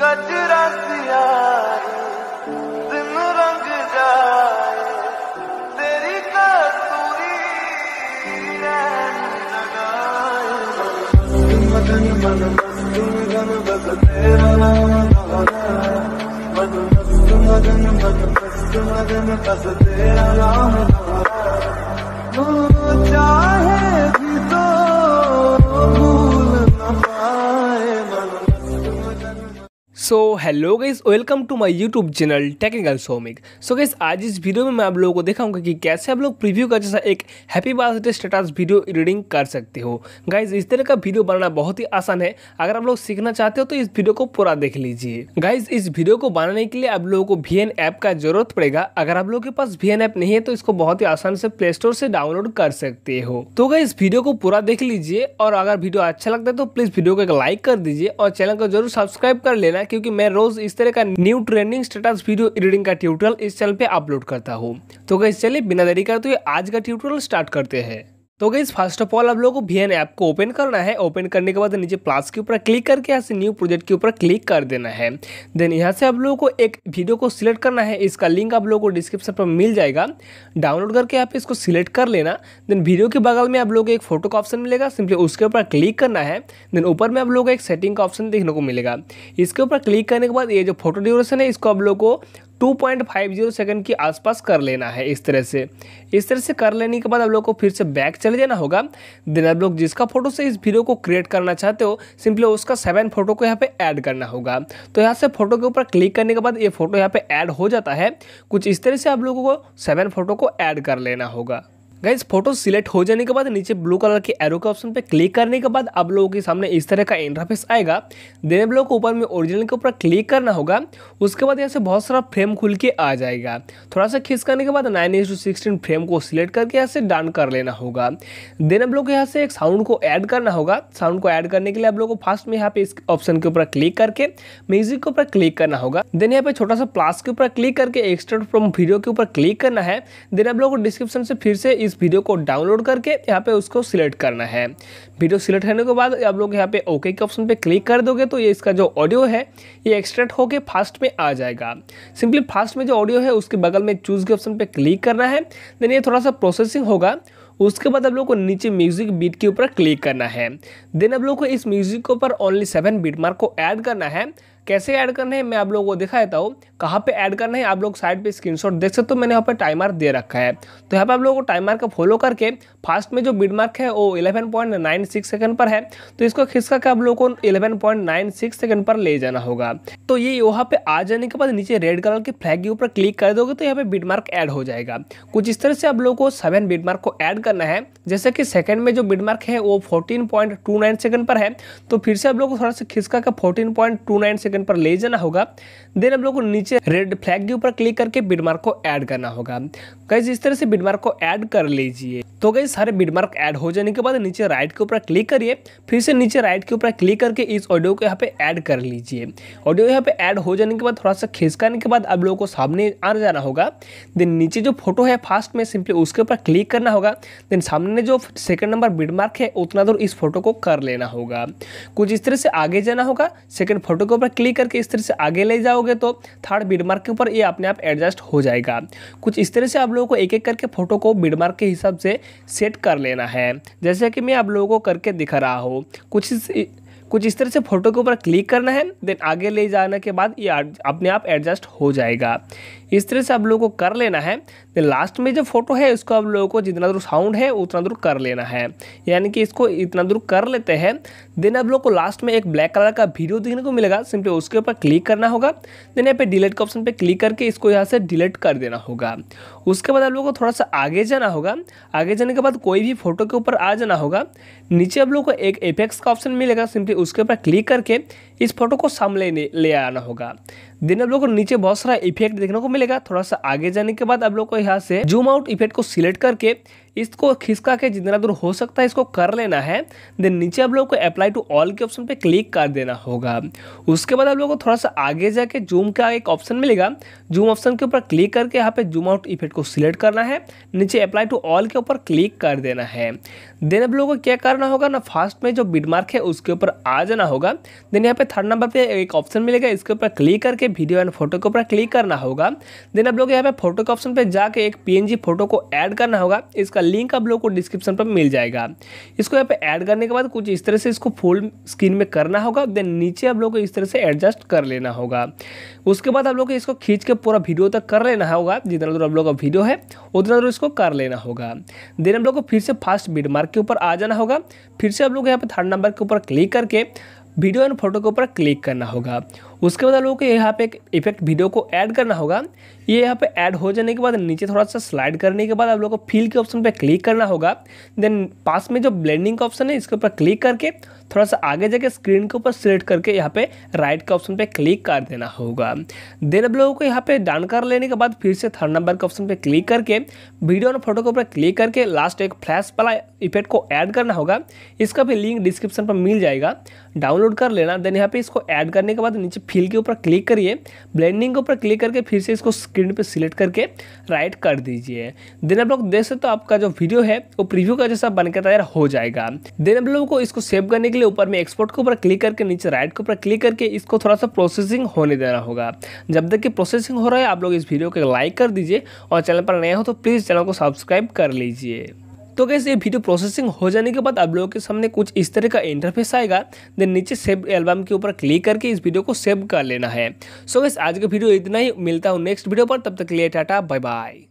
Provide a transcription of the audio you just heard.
कचरा सिया दिन रंग जाए, तेरी कस्तूरी मदन मन मस्तूर गन बस तेरा नाम मन मदन बस तेरा नाम so hello guys welcome to my YouTube channel technical Somik so guys आज इस वीडियो में मैं आप लोगों को दिखाऊँगा कि कैसे आप लोग प्रीव्यू का जैसा एक happy birthday status video editing कर सकते हो। गाइज़ इस तरह का वीडियो बनाना बहुत ही आसान है। अगर आप लोग सीखना चाहते हो तो इस वीडियो को पूरा देख लीजिए। गाइज़ इस वीडियो को बनाने के लिए आप लोगों को वी ऐप का ज़रूरत पड़ेगा। अगर आप लोग के पास वी ऐप नहीं है तो इसको बहुत ही आसान से प्ले स्टोर से डाउनलोड कर सकते हो। तो गाइज़ वीडियो को पूरा देख लीजिए। और अगर वीडियो अच्छा लगता है तो प्लीज़ वीडियो को एक लाइक कर दीजिए। और चैनल को ज़रूर सब्सक्राइब कर लेना, क्योंकि मैं मैं रोज इस तरह का new trending status video editing का ट्यूटोरियल इस चैनल पे अपलोड करता हूँ। तो इस चलिए बिना देरी करते हुए आज का ट्यूटोरियल स्टार्ट करते हैं। तो गई फ़र्स्ट ऑफ़ ऑल आप लोगों को वी ऐप को ओपन करना है। ओपन करने के बाद नीचे प्लस के ऊपर क्लिक करके यहाँ से न्यू प्रोजेक्ट के ऊपर क्लिक कर देना है। देन यहाँ से आप लोगों को एक वीडियो को सिलेक्ट करना है। इसका लिंक आप लोगों को डिस्क्रिप्शन पर मिल जाएगा। डाउनलोड करके आप इसको सिलेक्ट कर लेना। देन वीडियो के बगल में आप लोग को एक फ़ोटो का ऑप्शन मिलेगा। सिंपली उसके ऊपर क्लिक करना है। देन ऊपर में आप लोग को एक सेटिंग का ऑप्शन देखने को मिलेगा। इसके ऊपर क्लिक करने के बाद ये जो फ़ोटो ड्यूरेशन है, इसको आप लोग को 2.50 सेकंड के आसपास कर लेना है इस तरह से। इस तरह से कर लेने के बाद आप लोग को फिर से बैक चले जाना होगा। देन आप लोग जिसका फ़ोटो से इस वीडियो को क्रिएट करना चाहते हो, सिंपली उसका सेवन फ़ोटो को यहाँ पे ऐड करना होगा। तो यहाँ से फ़ोटो के ऊपर क्लिक करने के बाद ये फ़ोटो यहाँ पे ऐड हो जाता है। कुछ इस तरह से आप लोगों को सेवन फ़ोटो को ऐड कर लेना होगा। गाइज़ फ़ोटो सिलेक्ट हो जाने के बाद नीचे ब्लू कलर के एरो के ऑप्शन पे क्लिक करने के बाद आप लोगों के सामने इस तरह का इंटरफेस आएगा। देने ब्लॉक को ऊपर में ओरिजिनल के ऊपर क्लिक करना होगा। उसके बाद यहाँ से बहुत सारा फ्रेम खुल के आ जाएगा। थोड़ा सा खींच करने के बाद nine is to sixteen frame को सिलेक्ट करके यहाँ से डन कर लेना होगा। देने ब्लॉक यहाँ से एक साउंड को ऐड करना होगा। साउंड को ऐड करने के लिए आप लोग को फास्ट में यहाँ पे इस ऑप्शन के ऊपर क्लिक करके म्यूज़िक के ऊपर क्लिक करना होगा। देन यहाँ पे छोटा सा प्लास के ऊपर क्लिक करके एक्स्ट्रा फ्रॉम वीडियो के ऊपर क्लिक करना है। देन आप लोग को डिस्क्रिप्शन से फिर से इस वीडियो को डाउनलोड करके यहाँ पे उसको सिलेक्ट करना है। वीडियो सिलेक्ट करने के बाद आप लोग यहाँ पे ओके के ऑप्शन पे क्लिक कर दोगे तो ये इसका जो ऑडियो है, ये एक्सट्रैक्ट होके फास्ट में आ जाएगा। सिंपली फास्ट में जो ऑडियो है, उसके बगल में चूज़ के ऑप्शन पर क्लिक करना है। देन ये थोड़ा सा प्रोसेसिंग होगा। उसके बाद आप लोग को नीचे म्यूज़िक बीट के ऊपर क्लिक करना है। देन आप लोग को इस म्यूज़िक के ऊपर ओनली सेवन बीट मार्क को ऐड करना है। कैसे ऐड करना है, मैं आप लोगों को दिखा देता हूँ। कहाँ पे ऐड करना है, आप लोग साइड पे स्क्रीनशॉट देख सकते हो तो मैंने यहाँ पे टाइमर दे रखा है। तो यहाँ पे आप लोगों को टाइमर का फॉलो करके फास्ट में जो बिड मार्क है, वो 11.96 सेकंड पर है। तो इसको खिसका के आप लोगों को 11.96 सेकंड पर ले जाना होगा। तो ये वहाँ पे आ जाने के बाद नीचे रेड कलर के फ्लैग के ऊपर क्लिक कर दोगे तो यहाँ पे बिड मार्क एड हो जाएगा। कुछ इस तरह से आप लोगों को सेवन बिड मार्क को ऐड करना है। जैसे कि सेकंड में जो बिड मार्क है, वो फोर्टीन सेकंड पर है। तो फिर से आप लोग को थोड़ा सा खिसका का फोर्टीन सेकंड आइकन पर ले जाना होगा। देन हम लोग को नीचे रेड फ्लैग के ऊपर क्लिक करके बिडमार्क को ऐड करना होगा। गैस इस तरह से बिडमार्क को ऐड कर लीजिए। तो गई सारे बिडमार्क ऐड हो जाने के बाद नीचे राइट के ऊपर क्लिक करिए। फिर से नीचे राइट के ऊपर क्लिक करके इस ऑडियो को यहाँ पे ऐड कर लीजिए। ऑडियो यहाँ पे ऐड हो जाने के बाद थोड़ा सा खिसकाने के बाद आप लोगों को सामने आ जाना होगा। देन नीचे जो फ़ोटो है फास्ट में सिंपली उसके ऊपर क्लिक करना होगा। देन सामने जो सेकंड नंबर बिडमार्क है, उतना दूर इस फ़ोटो को कर लेना होगा। कुछ इस तरह से आगे जाना होगा। सेकंड फ़ोटो के ऊपर क्लिक क्लिक करके इस तरह से आगे ले जाओगे तो थर्ड बीडमार्क के ऊपर ये अपने आप एडजस्ट हो जाएगा। कुछ इस तरह से आप लोगों को एक एक करके फ़ोटो को बीडमार्क के हिसाब से सेट कर लेना है। जैसे कि मैं आप लोगों को करके दिखा रहा हूँ। कुछ इस कुछ इस तरह से फ़ोटो के ऊपर क्लिक करना है देन आगे ले जाने के बाद ये अपने आप एडजस्ट हो जाएगा। इस तरह से आप लोगों को कर लेना है। लास्ट में जो फ़ोटो है, उसको आप लोगों को जितना दूर साउंड है, उतना दूर कर लेना है। यानी कि इसको इतना दूर कर लेते हैं। देन आप लोग को लास्ट में एक ब्लैक कलर का वीडियो देखने को मिलेगा। सिंपली उसके ऊपर क्लिक करना होगा। देन यहाँ पे डिलीट के ऑप्शन पे क्लिक करके इसको यहाँ से डिलीट कर देना होगा। उसके बाद आप लोग को थोड़ा सा आगे जाना होगा। आगे जाने के बाद कोई भी फ़ोटो के ऊपर आ जाना होगा। नीचे आप लोग को एक एफेक्स का ऑप्शन मिलेगा। सिंपली उसके ऊपर क्लिक करके इस फ़ोटो को सामने ले आना होगा। देन आप लोग को नीचे बहुत सारा इफ़ेक्ट देखने को मिलेगा। थोड़ा सा आगे जाने के बाद आप लोग को यहाँ से जूम आउट इफ़ेक्ट को सिलेक्ट करके इसको खिसका के जितना दूर हो सकता है इसको कर लेना है देन नीचे आप लोग को अप्लाई टू ऑल के ऑप्शन पे क्लिक कर देना होगा। उसके बाद आप लोग को थोड़ा सा आगे जाके जूम का एक ऑप्शन मिलेगा। जूम ऑप्शन के ऊपर क्लिक करके यहाँ पे जूम आउट इफ़ेक्ट को सिलेक्ट करना है। नीचे अप्लाई टू ऑल के ऊपर क्लिक कर देना है। देन आप लोगों को क्या करना होगा ना फास्ट में जो बिड मार्क है उसके ऊपर आ जाना होगा। देन यहाँ पे थर्ड नंबर पे एक ऑप्शन मिलेगा, इसके ऊपर क्लिक करके वीडियो एंड फ़ोटो के ऊपर क्लिक करना होगा। देन आप लोग यहाँ पे फ़ोटो के ऑप्शन पे जाके एक पीएनजी फ़ोटो को ऐड करना होगा। इसका लिंक आप लोग को डिस्क्रिप्शन पर मिल जाएगा। इसको यहाँ पे ऐड करने के बाद कुछ इस तरह से इसको फुल स्क्रीन में करना होगा देन नीचे आप लोग को इस तरह से एडजस्ट कर लेना होगा। उसके बाद आप लोग इसको खींच के पूरा वीडियो तक कर लेना होगा, जितना दूर आप लोग का वीडियो है, उतना दूर इसको कर लेना होगा। देन हम लोग को फिर से फास्ट बीड मार्क के ऊपर आ जाना होगा। फिर से आप लोग यहाँ पे थर्ड नंबर के ऊपर क्लिक करके वीडियो एंड फ़ोटो के ऊपर क्लिक करना होगा। उसके बाद लोगों को यहाँ पे एक इफ़ेक्ट वीडियो को ऐड करना होगा। ये यहाँ पे ऐड हो जाने के बाद नीचे थोड़ा सा स्लाइड करने के बाद आप लोगों को फील के ऑप्शन पे क्लिक करना होगा। देन पास में जो ब्लेंडिंग का ऑप्शन है, इसके ऊपर क्लिक करके थोड़ा सा आगे जाके स्क्रीन के ऊपर सिलेक्ट करके यहाँ पे राइट के ऑप्शन पे क्लिक कर देना होगा। देन आप लोगों को यहाँ पे डन कर लेने के बाद फिर से थर्ड नंबर के ऑप्शन पे क्लिक करके वीडियो और फ़ोटो के ऊपर क्लिक करके लास्ट एक फ्लैश वाला इफ़ेक्ट को ऐड करना होगा। इसका भी लिंक डिस्क्रिप्शन पर मिल जाएगा। डाउनलोड कर लेना देन यहाँ पे इसको ऐड करने के बाद नीचे फिल के ऊपर क्लिक करिए, ब्लेंडिंग के ऊपर क्लिक करके फिर से इसको स्क्रीन पे सिलेक्ट करके राइट कर दीजिए। देन आप लोग देख सकते हो तो आपका जो वीडियो है, वो प्रीव्यू का जैसा बनकर तैयार हो जाएगा। देन आप लोगों को इसको सेव करने के लिए ऊपर में एक्सपोर्ट के ऊपर क्लिक करके नीचे राइट के ऊपर क्लिक करके इसको थोड़ा सा प्रोसेसिंग होने देना होगा। जब तक कि प्रोसेसिंग हो रहा है, आप लोग इस वीडियो को लाइक कर दीजिए और चैनल पर नया हो तो प्लीज़ चैनल को सब्सक्राइब कर लीजिए। तो कैसे ये वीडियो प्रोसेसिंग हो जाने के बाद आप लोगों के सामने कुछ इस तरह का इंटरफेस आएगा देन नीचे सेव एल्बम के ऊपर क्लिक करके इस वीडियो को सेव कर लेना है। सो so, आज का वीडियो इतना ही मिलता हूँ नेक्स्ट वीडियो पर तब तक लिए टाटा बाय बाय